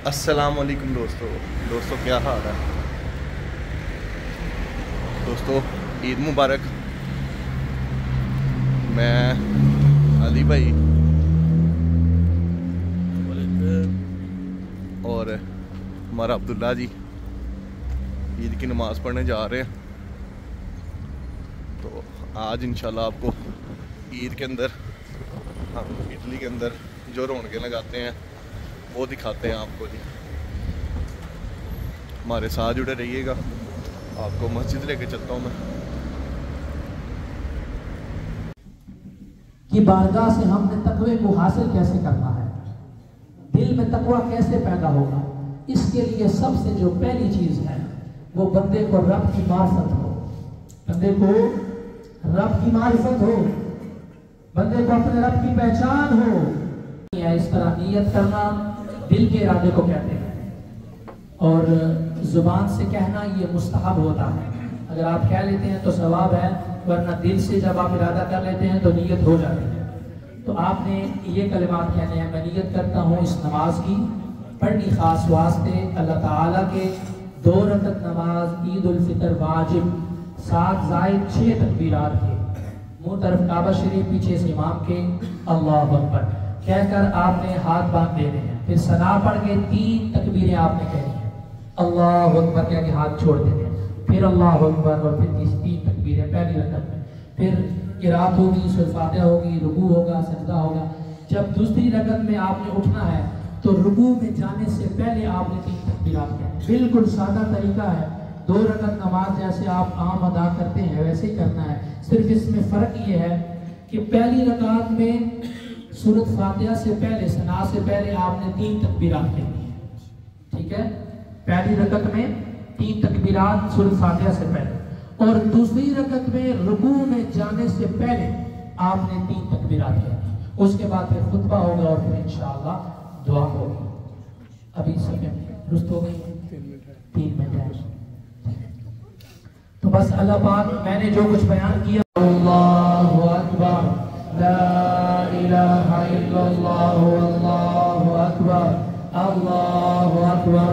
अस्सलाम वालेकुम दोस्तों। दोस्तों, क्या हाल है? दोस्तों, ईद मुबारक। मैं अली भाई। और हमारा अब्दुल्ला जी ईद की नमाज़ पढ़ने जा रहे हैं। तो आज इंशाल्लाह आपको ईद के अंदर हम इटली के अंदर जो रौनकें लगाते हैं। वो दिखाते हैं आपको जी। हमारे साथ जुड़े रहिएगा। आपको मस्जिद लेके चलता हूँ मैं। कि बारगाह से हमने तकवे को हासिल कैसे करना है? दिल में तकवा कैसे पैदा होगा? इसके लिए सबसे जो पहली चीज़ है, वो बंदे को रब की मार्फत हो। बंदे को रब की मार्फत हो। बंदे को अपने रब की पहचान हो। या इस तरह नियत करना दिल के इरादे को कहते हैं। और ज़ुबान से कहना ये मुस्तहब होता है। अगर आप कह लेते हैं तो सवाब है, वरना दिल से जब आप इरादा कर लेते हैं तो नीयत हो जाती है। तो आपने ये कलिमात कहने हैं, मैं नीयत करता हूँ इस नमाज़ की। पढ़नी खास वास्ते अल्लाह ताला के दो रकत नमाज़ ईद फितर वाजिब, सात जायद छः तकबीरात के। मुँह तरफ़ काबा शरीफ, पीछे से इमाम के। अल्लाह अकबर। कहकर आपने हाथ बाँध देने फिर सना पढ़ के तीन तकबीरें आपने कहनी है। अल्लाह अकबर कह के हाथ छोड़ देने हैं। फिर अल्लाह अकबर और फिर तीस तीन तकबीरें पहली रकत में। फिर किरात होगी सुल्फाते होगी, रुकू होगा, सजदा होगा। जब दूसरी रकत में आपने उठना है तो रुकू में जाने से पहले आपने तीन तकबीरात कहनी बिल्कुल सादा तरीका है। दो रकत नमाज़ जैसे आप आम अदा करते हैं, वैसे ही करना है। सिर्फ़ इसमें फ़र्क ये है कि पहली रकात में सूरत फातिहा से पहले सना से पहले आपने तीन तकबीरात कहनी है। ठीक है? पहली रकत में तीन तकबीरात सूरत फातिहा से पहले। और दूसरी रकत में रुकू में जाने से पहले आपने तीन तकबीरात कहनी उसके बाद फिर खुतबा होगा और फिर इंशाल्लाह दुआ होगी। अभी समय दुरुस्त हो गई? तीन मिनट है। तो बस अल्लाह पाक मैंने जो कुछ बयान किया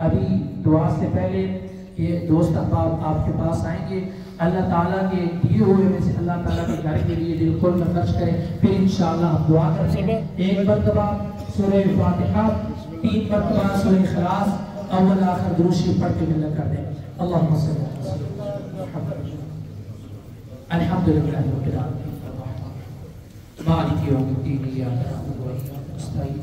अभी दुआ से पहले ये दोस्त अहबाब आपके पास आएंगे अल्लाह ताला के दिए हुए में से अल्लाह ताला के घर के लिए दिल खोल कर खर्च करें फिर इंशाअल्लाह हम दुआ करेंगे एक मरतबा सूरह फातिहा तीन मरतबा सूरह इखलास अव्वल आखिर दुरूशी पढ़ के मिलत कर दें अल्लाहुम्मा अल्हम्दुलिल्लाह रब्बिल आलमीन मालिक यौमिद्दीन इय्याका नअबुदु व इय्याका नस्तईन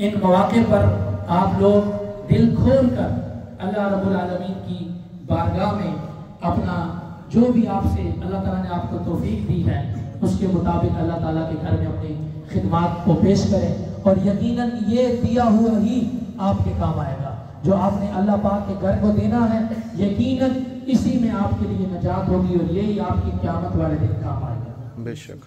इन मौके पर आप लोग दिल खोल कर अल्लाह रब्बुल आलमीन की बारगाह में अपना जो भी आपसे अल्लाह ताला ने आपको तौफीक दी है उसके मुताबिक अल्लाह ताला के घर में अपनी खिदमात को पेश करें और यकीनन ये दिया हुआ ही आपके काम आएगा जो आपने अल्लाह पाक के घर को देना है यकीनन इसी में आपके लिए नजात होगी और यही आपकी क्यामत वाले दिन काम आएगा बेशक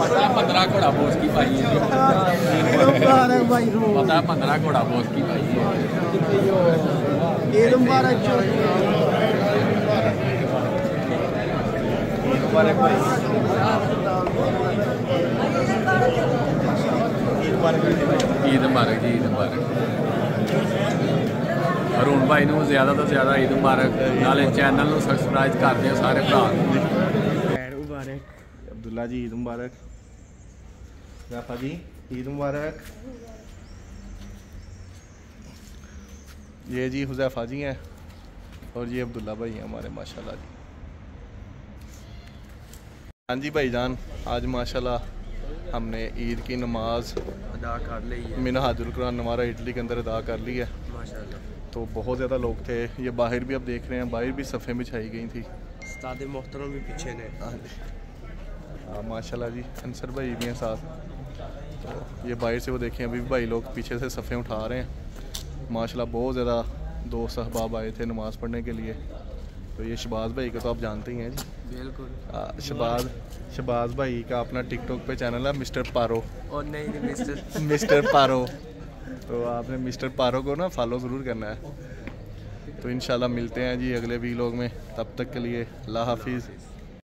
पता पंद्रह घोड़ा बोस की पाई है मुबारक भाई रो पता पंद्रह घोड़ा बोस की पाई है ईद मुबारक जी ईद मुबारक ਅਰੁਣ ਭਾਈ ਨੂੰ ਜ਼ਿਆਦਾ ਤੋਂ ਜ਼ਿਆਦਾ ਈਦ ਮੁਬਾਰਕ ਨਾਲੇ ਚੈਨਲ ਨੂੰ ਸਬਸਕ੍ਰਾਈਬ ਕਰ ਦਿਓ ਸਾਰੇ ਭਰਾ खैर मुबारक अब्दुल्ला जी ईद मुबारक राफा जी ईद मुबारक ये जी हुजैफा जी हैं और ये अब्दुल्ला भाई हैं हमारे माशाल्लाह जी हाँ जी भाई जान आज माशाल्लाह हमने ईद की नमाज़ अदा कर ली है। मिनहाजुल कुरान हमारा इटली के अंदर अदा कर ली है। माशाल्लाह। तो बहुत ज़्यादा लोग थे ये बाहर भी अब देख रहे हैं बाहर भी सफ़े बिछाई गई थी। उस्ताद मोहतरम भी पीछे ने। हाँ जी। हाँ माशाल्लाह जी अंसर भाई भी हैं साथ। तो ये बाहर से वो देखें अभी भी भाई लोग पीछे से सफ़े उठा रहे हैं। माशाल्लाह बहुत ज़्यादा दोस्त अहबाब आए थे नमाज़ पढ़ने के लिए। तो ये शबाज भाई का तो आप जानते ही हैं जी। बिल्कुल। शबाज शबाज भाई का अपना टिकटॉक पे चैनल है मिस्टर पारो। और नहीं मिस्टर। मिस्टर पारो। तो आपने मिस्टर पारो को ना फॉलो ज़रूर करना है। तो इन मिलते हैं जी अगले वीलॉग में। तब तक के लिए अल्लाह हाफिज़।